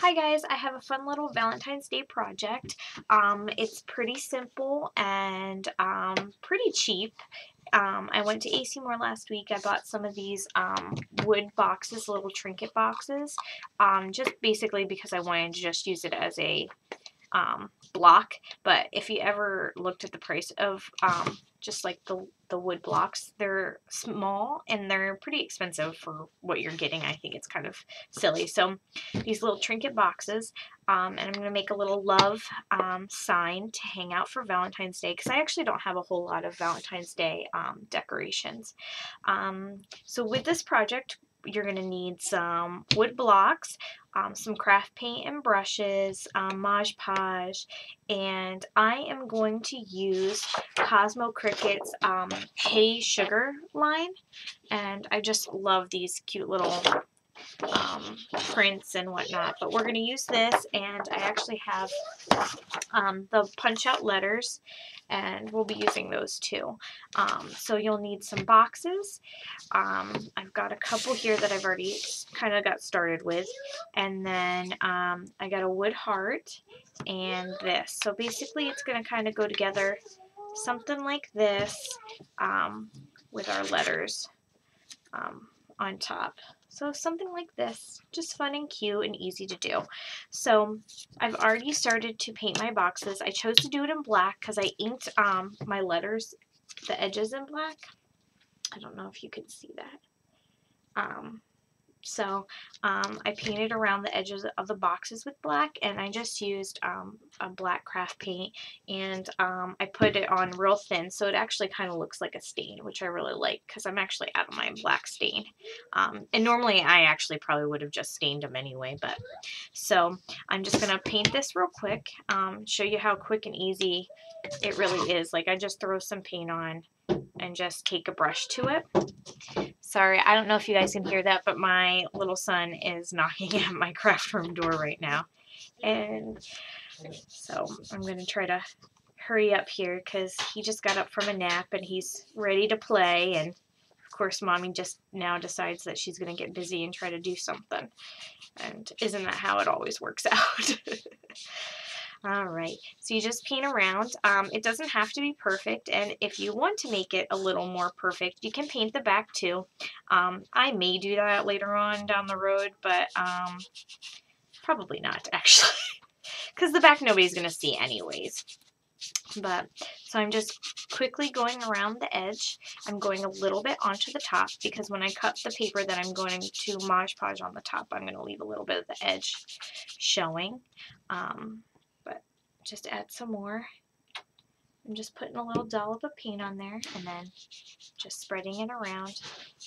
Hi guys, I have a fun little Valentine's Day project. Um, it's pretty simple and um, pretty cheap. Um, I went to AC Moore last week. I bought some of these um, wood boxes, little trinket boxes, um, just basically because I wanted to just use it as a um, block. But if you ever looked at the price of um, just like the, the wood blocks, they're small and they're pretty expensive for what you're getting. I think it's kind of silly. So these little trinket boxes, um, and I'm going to make a little love um, sign to hang out for Valentine's Day because I actually don't have a whole lot of Valentine's Day um, decorations. Um, so with this project, you're going to need some wood blocks, um, some craft paint and brushes, um, Mod and I am going to use Cosmo Cricket's um, Hey Sugar line, and I just love these cute little um, prints and whatnot. But we're going to use this, and I actually have um, the punch out letters, and we'll be using those too. Um, so you'll need some boxes. Um, I've got a couple here that I've already kind of got started with, and then um, I got a wood heart and this. So basically, it's going to kind of go together something like this um, with our letters on top. So something like this, just fun and cute and easy to do. So I've already started to paint my boxes. I chose to do it in black because I inked um, my letters, the edges in black. I don't know if you can see that. Um, so um, I painted around the edges of the boxes with black and I just used um, a black craft paint and um, I put it on real thin so it actually kind of looks like a stain which I really like because I'm actually out of my black stain. Um, and normally I actually probably would have just stained them anyway but so I'm just going to paint this real quick, um, show you how quick and easy it really is. Like I just throw some paint on and just take a brush to it. Sorry, I don't know if you guys can hear that, but my little son is knocking at my craft room door right now. And so I'm going to try to hurry up here because he just got up from a nap and he's ready to play. And of course, mommy just now decides that she's going to get busy and try to do something. And isn't that how it always works out? All right, so you just paint around. Um, it doesn't have to be perfect, and if you want to make it a little more perfect, you can paint the back too. Um, I may do that later on down the road, but um, probably not, actually, because the back nobody's going to see anyways. But, so I'm just quickly going around the edge. I'm going a little bit onto the top because when I cut the paper that I'm going to Mod Podge on the top, I'm going to leave a little bit of the edge showing. Um, just add some more. I'm just putting a little dollop of paint on there and then just spreading it around.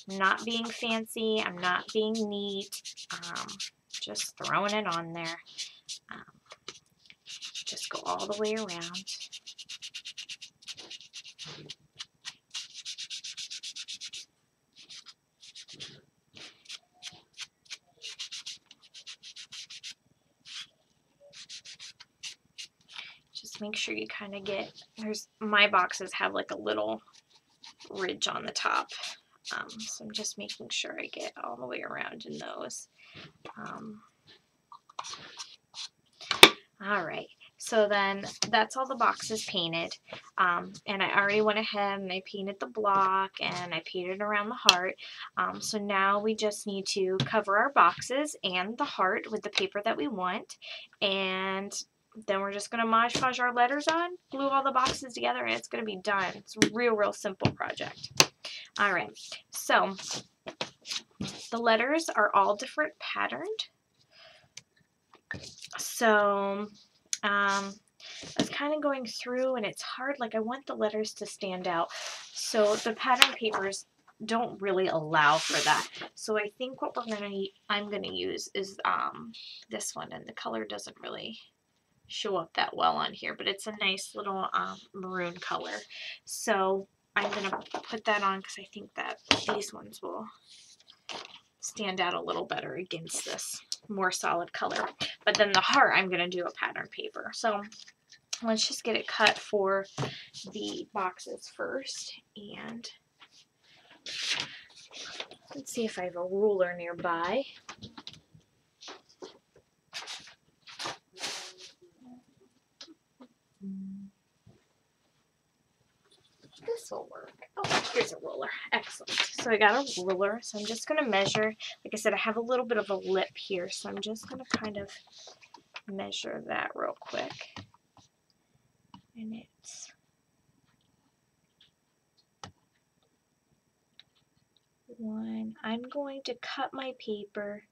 Not being fancy. I'm not being neat. Um, just throwing it on there. Um, just go all the way around. Make sure you kind of get, there's, my boxes have like a little ridge on the top. Um, so I'm just making sure I get all the way around in those. Um, all right, so then that's all the boxes painted. Um, and I already went ahead and I painted the block and I painted around the heart. Um, so now we just need to cover our boxes and the heart with the paper that we want. And then we're just going to Mod Podge our letters on, glue all the boxes together, and it's going to be done. It's a real, real simple project. All right, so the letters are all different patterned. So um, I was kind of going through, and it's hard. Like, I want the letters to stand out. So the pattern papers don't really allow for that. So I think what we're going to, I'm going to use is um, this one, and the color doesn't really show up that well on here, but it's a nice little um, maroon color. So I'm going to put that on because I think that these ones will stand out a little better against this more solid color. But then the heart, I'm going to do a pattern paper. So let's just get it cut for the boxes first. And let's see if I have a ruler nearby. Mm. This will work. Oh, here's a ruler. Excellent. So I got a ruler. So I'm just going to measure. Like I said, I have a little bit of a lip here. So I'm just going to kind of measure that real quick. And it's one. I'm going to cut my paper.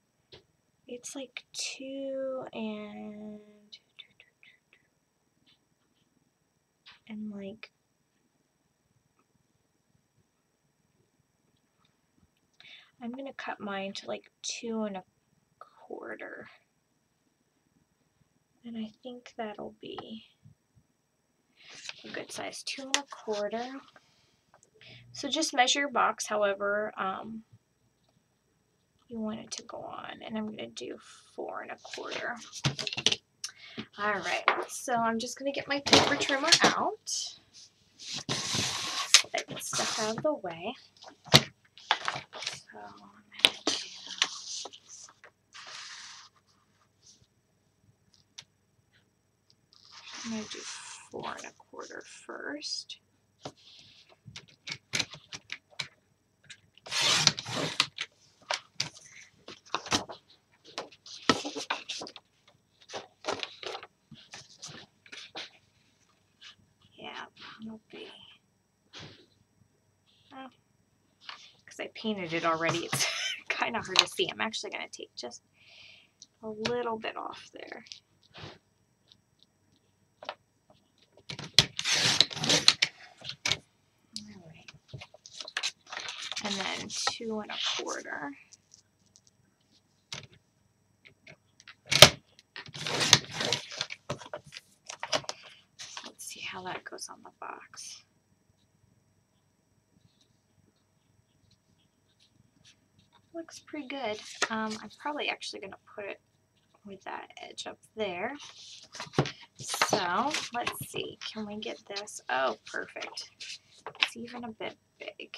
It's like two and and like I'm gonna cut mine to like two and a quarter and I think that'll be a good size two and a quarter so just measure your box however um, you want it to go on and I'm going to do four and a quarter. Alright, so I'm just going to get my paper trimmer out get stuff out of the way. I'm going to do four and a quarter first. because I painted it already, it's kind of hard to see. I'm actually going to take just a little bit off there. And then two and a quarter. Let's see how that goes on the box. Looks pretty good. Um, I'm probably actually going to put it with that edge up there. So, let's see. Can we get this? Oh, perfect. It's even a bit big.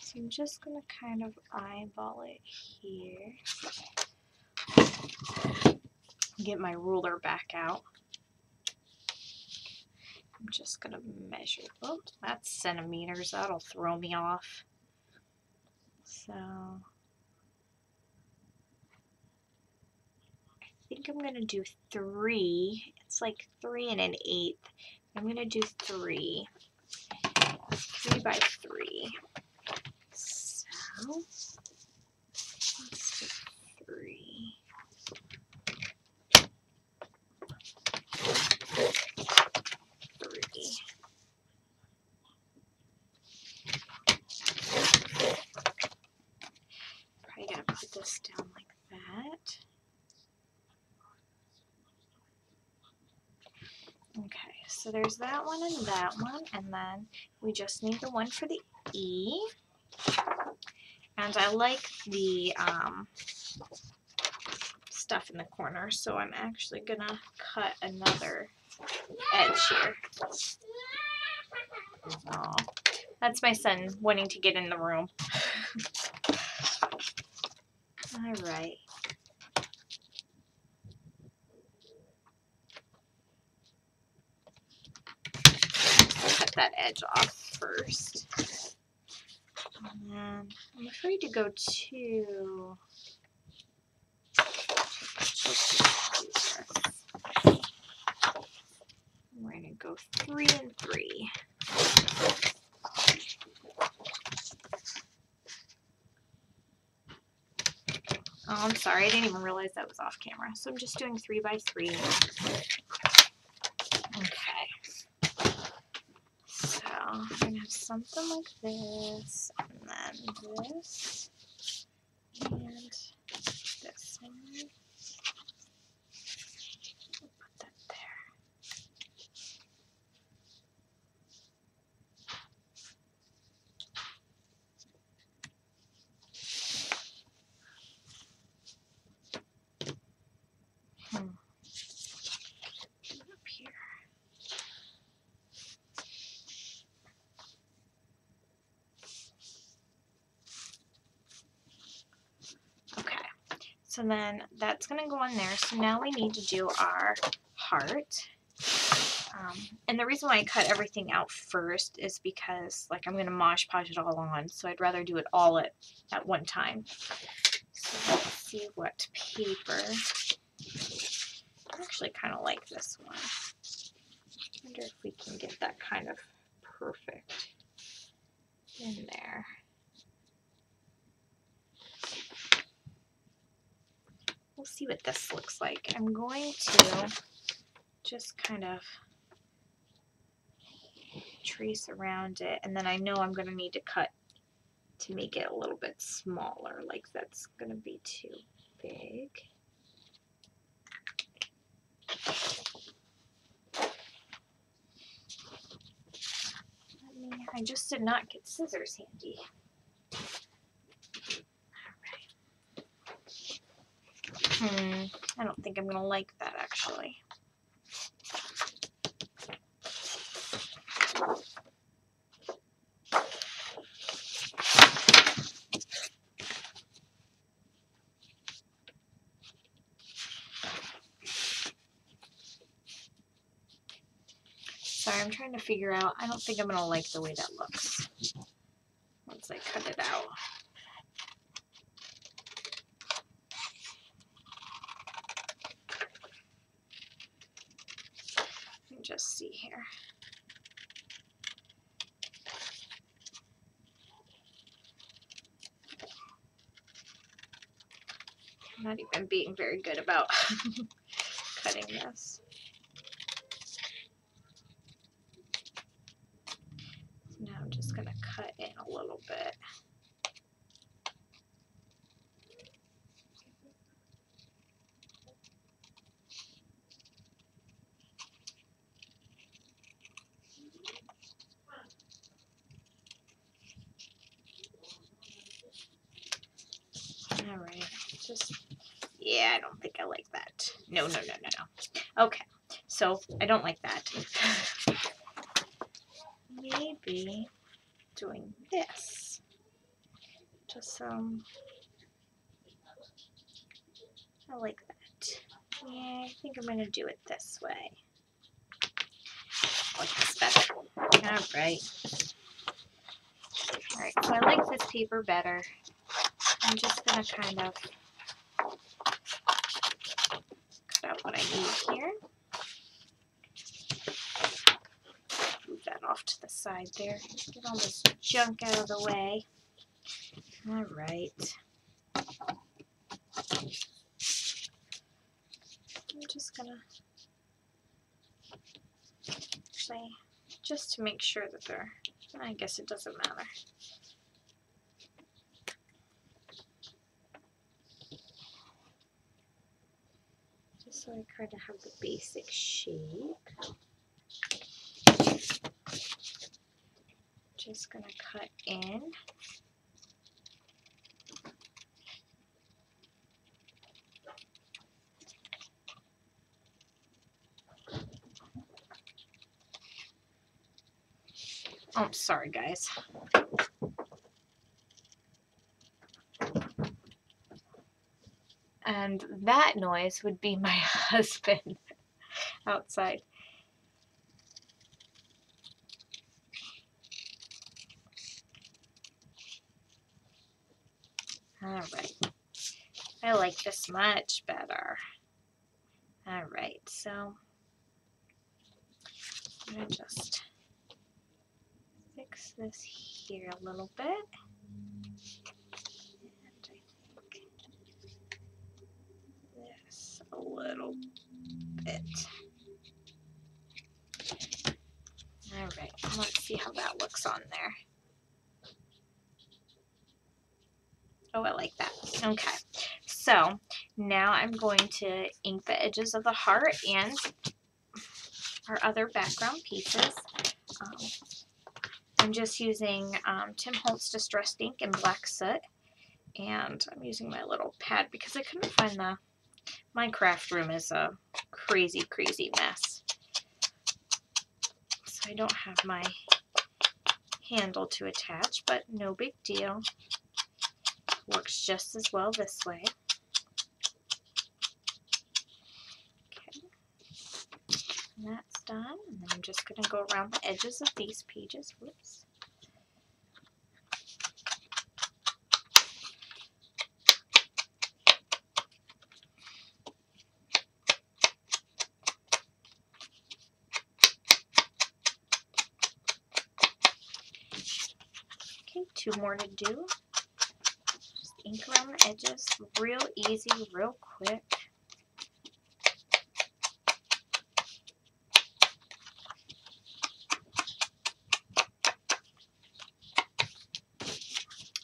So I'm just going to kind of eyeball it here. Get my ruler back out. I'm just going to measure. Oops, that's centimeters. That'll throw me off. So I think I'm going to do three. It's like three and an eighth. I'm going to do three. Three by three. So let's do three. this down like that. Okay, so there's that one and that one, and then we just need the one for the E. And I like the um, stuff in the corner, so I'm actually gonna cut another edge here. Oh, that's my son wanting to get in the room. All right. Cut that edge off first. And then I'm afraid to go too. We're going to go three and three. Oh, I'm sorry. I didn't even realize that was off camera. So I'm just doing three by three. Okay. So I'm to have something like this, and then this, and this one. So then that's going to go on there. So now we need to do our heart. Um, and the reason why I cut everything out first is because like I'm going to Mod Podge it all on. So I'd rather do it all at, at one time. So let's see what paper. I actually kind of like this one. wonder if we can get that kind of perfect in there. We'll see what this looks like. I'm going to just kind of trace around it and then I know I'm going to need to cut to make it a little bit smaller like that's going to be too big. I just did not get scissors handy. Hmm, I don't think I'm going to like that actually. Sorry, I'm trying to figure out. I don't think I'm going to like the way that looks once I cut it out. Let me just see here. I'm very good about cutting this. Now I'm just going to cut in a little bit. All right, just, yeah, I don't think I like that. No, no, no, no, no. Okay, so I don't like that. Maybe doing this. Just um, I like that. Yeah, I think I'm gonna do it this way. I like this better. All right. All right, so I like this paper better. I'm just gonna kind of cut out what I need here. Move that off side there. Get all this junk out of the way. All right. I'm just gonna actually just to make sure that they're, I guess it doesn't matter. Just so I kind of have the basic shape. Just gonna cut in. Oh, I'm sorry guys. and that noise would be my husband outside. Alright, I like this much better. Alright, so I'm going to just fix this here a little bit. This a little bit. All right, let's see how that looks on there. Oh, I like that. Okay, so now I'm going to ink the edges of the heart and our other background pieces. Um, I'm just using um, Tim Holtz Distressed Ink in Black Soot, and I'm using my little pad because I couldn't find the my craft room is a crazy, crazy mess. So I don't have my handle to attach, but no big deal. Works just as well this way. Okay. And that's done. And then I'm just going to go around the edges of these pages. Whoops. Two more to do. Ink around the edges, real easy, real quick.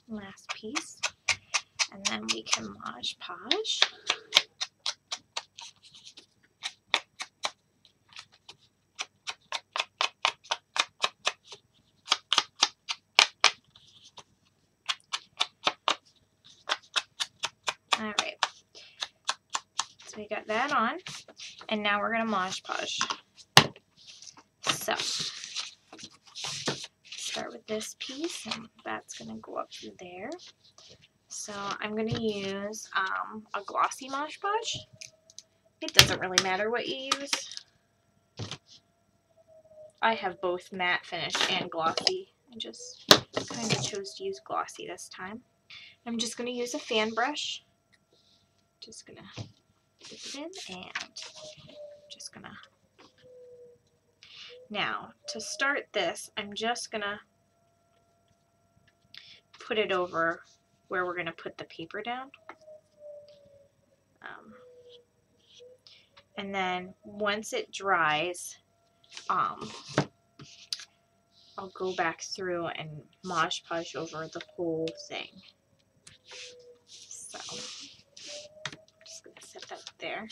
Last piece. And then we can Mod Podge. Alright. So we got that on. And now we're going to Mod Podge. So, start with this piece, and that's going to go up through there. So I'm going to use um, a glossy Mod Podge. It doesn't really matter what you use. I have both matte finish and glossy. I just kind of chose to use glossy this time. I'm just going to use a fan brush just gonna dip in and I'm just gonna now to start this I'm just gonna put it over where we're gonna put the paper down. Um, and then once it dries um, I'll go back through and Mod Podge over the whole thing there.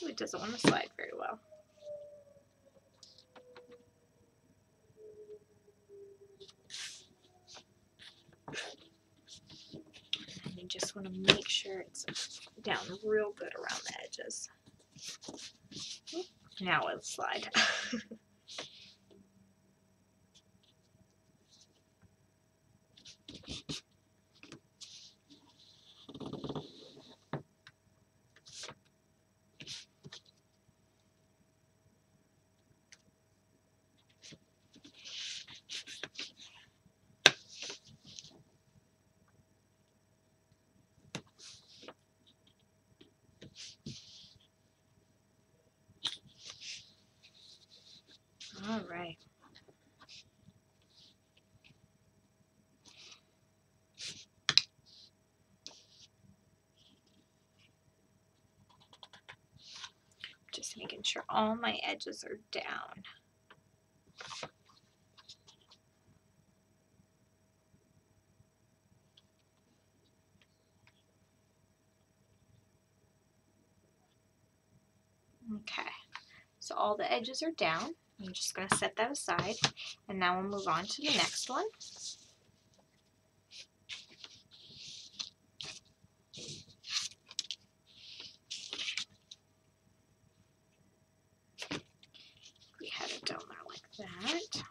And it doesn't want to slide very well. And you just want to make sure it's down real good around the edges. Now it'll slide. All right. Just making sure all my edges are down. Okay, so all the edges are down. I'm just going to set that aside and now we'll move on to the next one. We had it down there like that.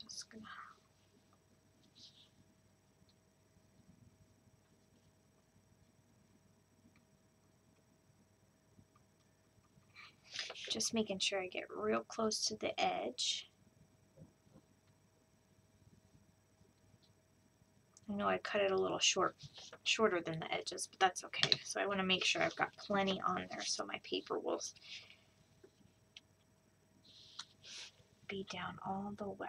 Just gonna just making sure I get real close to the edge. I know I cut it a little short, shorter than the edges, but that's okay. So I want to make sure I've got plenty on there so my paper will be down all the way.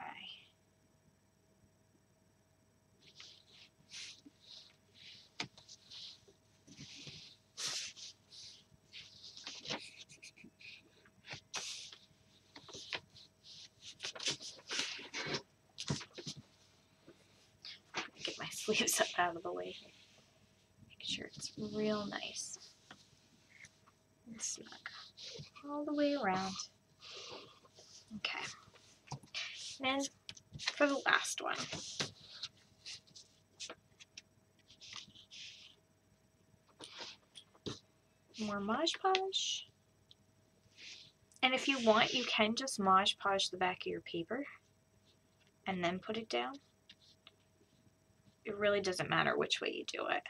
Get my sleeves up out of the way. Make sure it's real nice and snug all the way around. Okay. And then for the last one. More Mod Podge. And if you want, you can just Mod Podge the back of your paper and then put it down. It really doesn't matter which way you do it.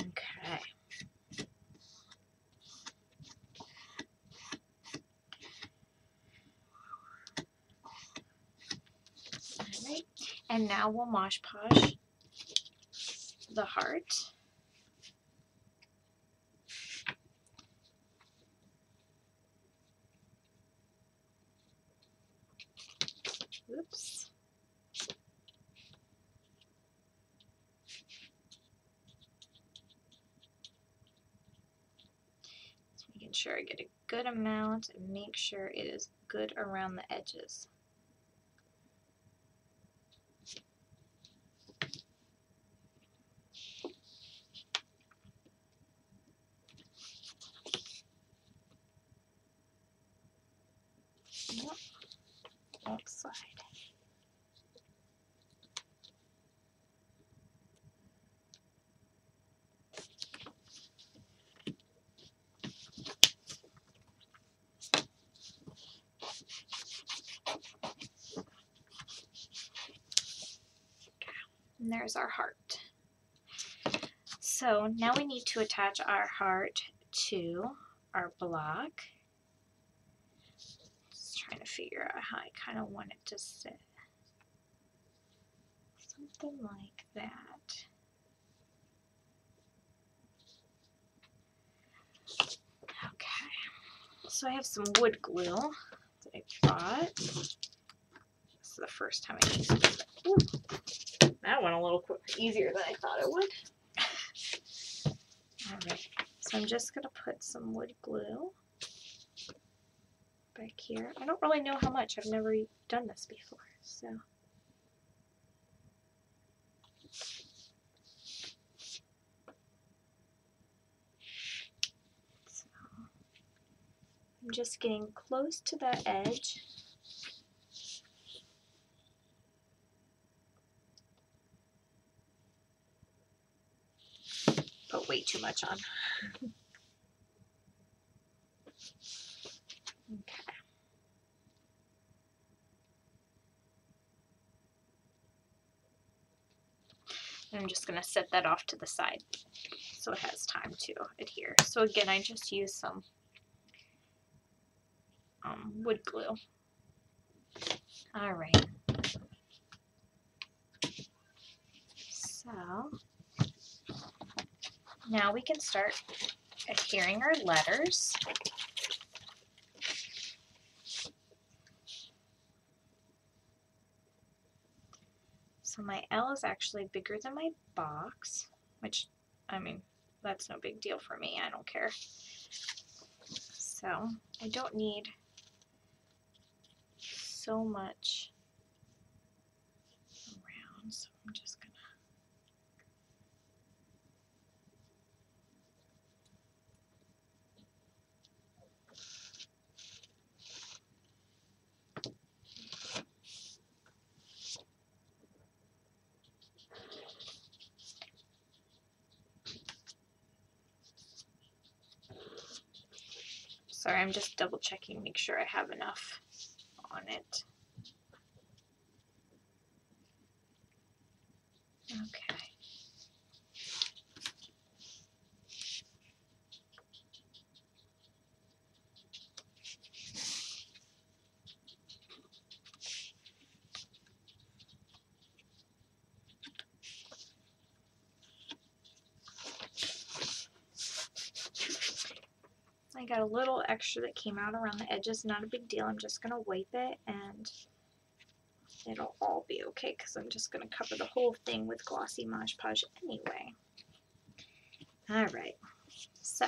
Okay. Alright, and now we'll Mod Podge the heart. Oops. Making sure I get a good amount and make sure it is good around the edges. Yep. Outside. And there's our heart. So now we need to attach our heart to our block. Just trying to figure out how I kind of want it to sit. Something like that. Okay. So I have some wood glue that I bought. This is the first time I used it. Ooh. That went a little easier than I thought it would. Alright, so I'm just going to put some wood glue back here. I don't really know how much. I've never done this before, so I'm just getting close to that edge. Put way too much on. okay. I'm just going to set that off to the side so it has time to adhere. So again, I just use some um, wood glue. All right. So now we can start adhering our letters. So my L is actually bigger than my box, which, I mean, that's no big deal for me. I don't care. So I don't need so much around, so I'm just going to Sorry, I'm just double checking, make sure I have enough on it. Okay. I got a little that came out around the edges, not a big deal. I'm just going to wipe it and it'll all be okay because I'm just going to cover the whole thing with glossy Mod Podge anyway. Alright, so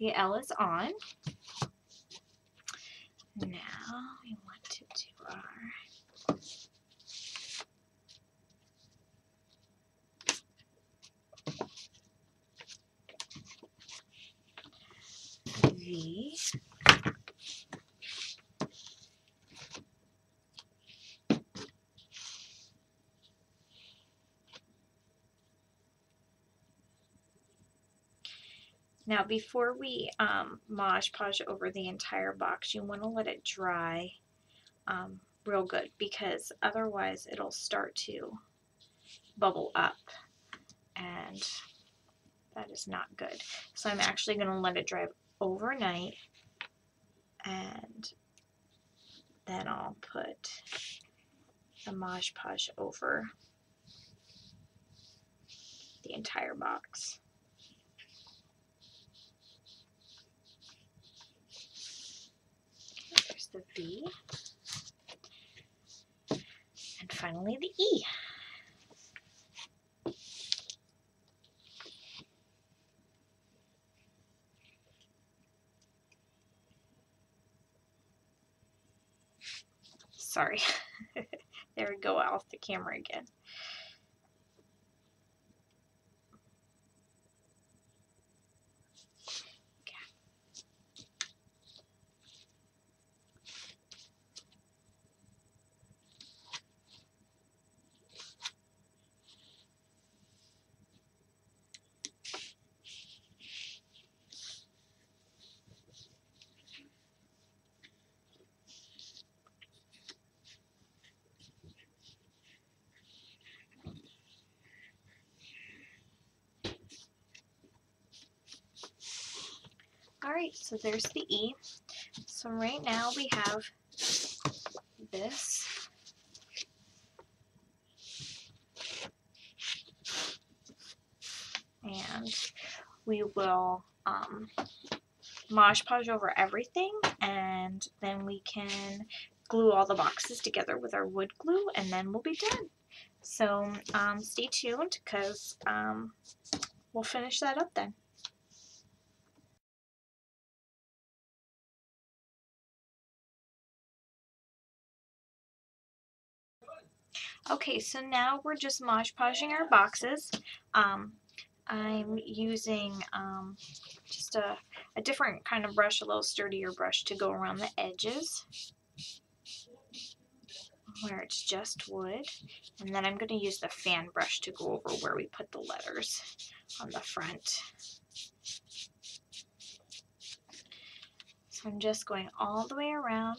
the L is on. Now we want to do our V. Now before we um, Mod over the entire box, you want to let it dry um, real good because otherwise it'll start to bubble up and that is not good. So I'm actually going to let it dry overnight and then I'll put the Mod Podge over the entire box. There's the V. And finally the E. Sorry. there we go off the camera again. Alright, so there's the E. So right now we have this. And we will um, Mod Podge over everything and then we can glue all the boxes together with our wood glue and then we'll be done. So um, stay tuned because um, we'll finish that up then. Okay, so now we're just Mod Podging our boxes. Um, I'm using um, just a, a different kind of brush, a little sturdier brush to go around the edges where it's just wood. And then I'm going to use the fan brush to go over where we put the letters on the front. So I'm just going all the way around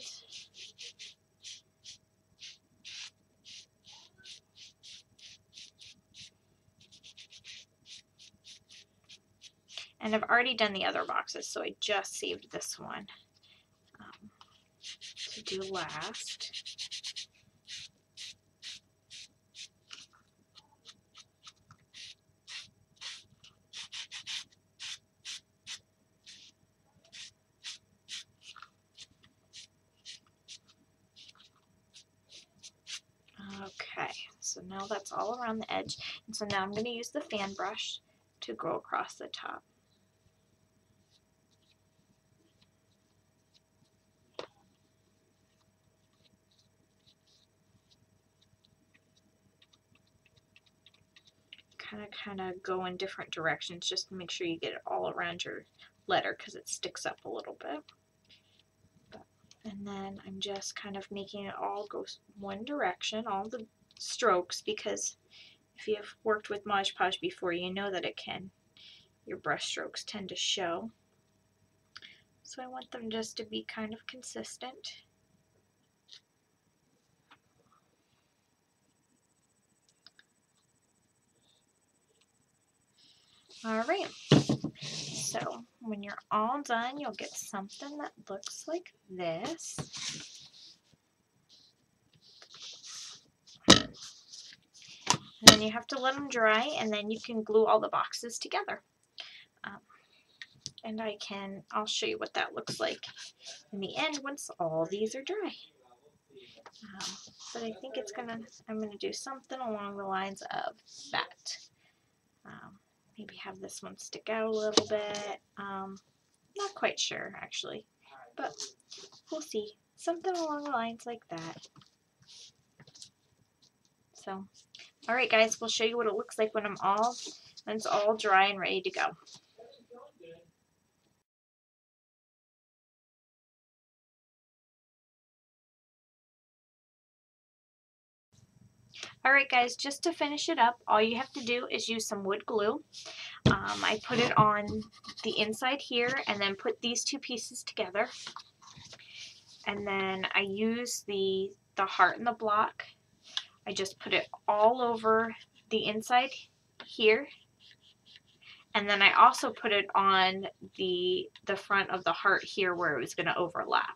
And I've already done the other boxes, so I just saved this one um, to do last. Okay, so now that's all around the edge. And so now I'm going to use the fan brush to go across the top. Kind of kind of go in different directions just to make sure you get it all around your letter because it sticks up a little bit. But, and then I'm just kind of making it all go one direction, all the strokes, because if you have worked with Mod Podge before, you know that it can, your brush strokes tend to show. So I want them just to be kind of consistent. Alright, so when you're all done, you'll get something that looks like this. And then you have to let them dry and then you can glue all the boxes together. Um, and I can, I'll show you what that looks like in the end once all these are dry. Um, but I think it's gonna, I'm gonna do something along the lines of that. Um, maybe have this one stick out a little bit. Um, not quite sure actually, but we'll see. Something along the lines like that. So, alright guys, we'll show you what it looks like when I'm all, when it's all dry and ready to go. Alright guys, just to finish it up, all you have to do is use some wood glue. Um, I put it on the inside here and then put these two pieces together. And then I use the, the heart and the block. I just put it all over the inside here. And then I also put it on the, the front of the heart here where it was going to overlap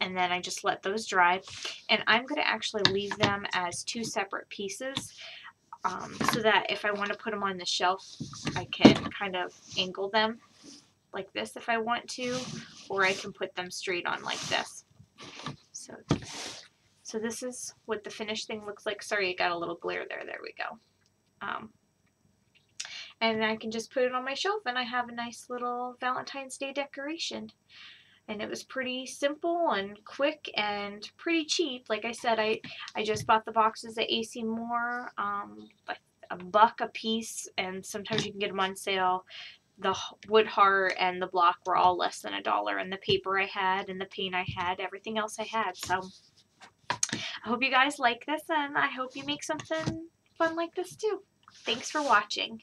and then I just let those dry. And I'm going to actually leave them as two separate pieces um, so that if I want to put them on the shelf, I can kind of angle them like this if I want to, or I can put them straight on like this. So, so this is what the finished thing looks like. Sorry, it got a little glare there. There we go. Um, and I can just put it on my shelf and I have a nice little Valentine's Day decoration and it was pretty simple and quick and pretty cheap. Like I said, I, I just bought the boxes at AC Moore, um, like a buck a piece, and sometimes you can get them on sale. The wood heart and the block were all less than a dollar, and the paper I had and the paint I had, everything else I had. So I hope you guys like this, and I hope you make something fun like this too. Thanks for watching.